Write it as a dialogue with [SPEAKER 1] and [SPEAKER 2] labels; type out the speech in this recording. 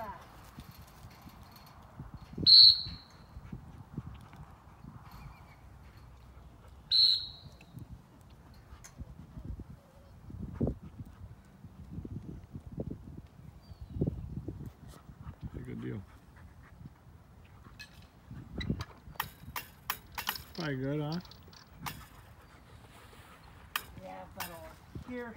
[SPEAKER 1] back.
[SPEAKER 2] Good deal. Probably good, huh?
[SPEAKER 1] Yeah, but here